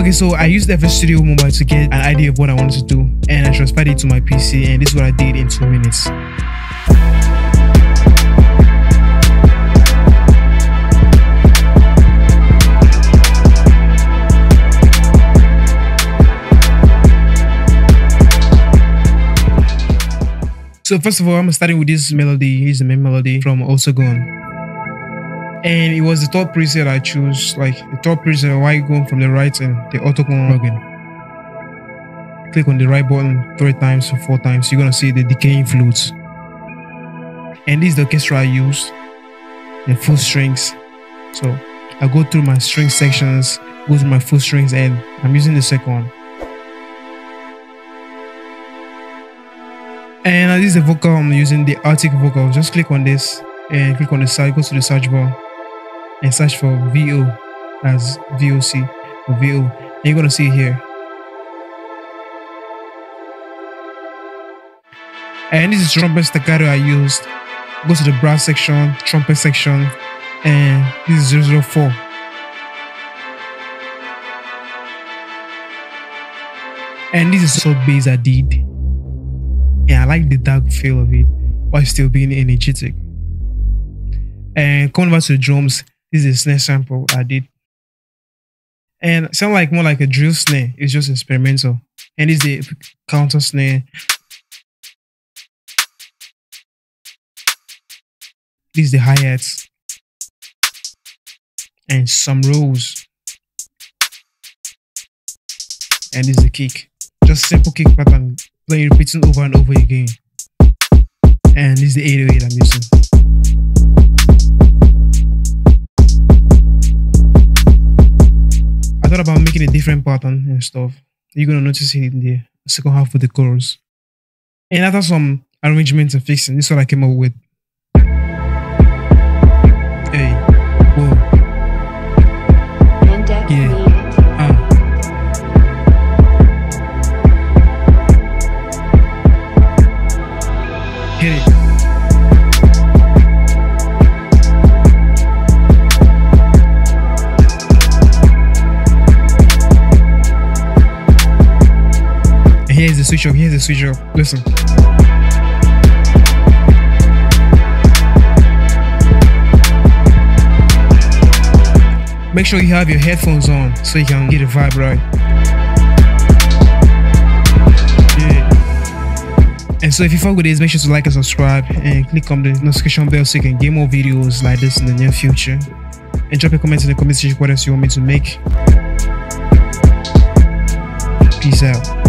Okay, so I used FL Studio Mobile to get an idea of what I wanted to do, and I transferred it to my PC, and this is what I did in two minutes. So first of all, I'm starting with this melody. Here's the main melody from Also Gone. And it was the top preset I chose, like the top preset while going from the right and the auto plugin. Click on the right button three times or four times, you're gonna see the decaying flutes. And this is the orchestra I use, the full strings. So I go through my string sections, go to my full strings, and I'm using the second one. And this is the vocal I'm using, the Arctic vocal. Just click on this and click on the side, go to the search bar and search for VO as VOC or VO. And you're gonna see it here. And this is trumpet staccato I used. Go to the brass section, trumpet section, and this is 004. And this is sub bass I did. Yeah, I like the dark feel of it while still being energetic. And coming back to the drums, this is a snare sample I did. And it sound like more like a drill snare. It's just experimental. And is the counter snare. This is the hi-hats. And some rolls. And this is the kick. Just simple kick pattern playing repeating over and over again. And this is the 808 I'm using. A different pattern and stuff. You're gonna notice it in the second half of the chorus. And after some arrangements and fixing, this is what I came up with. Switch up. Here's the switch up. Listen. Make sure you have your headphones on so you can get a vibe right. And so if you fuck with this, make sure to like and subscribe and click on the notification bell so you can get more videos like this in the near future. And drop a comment in the comment section what else you want me to make. Peace out.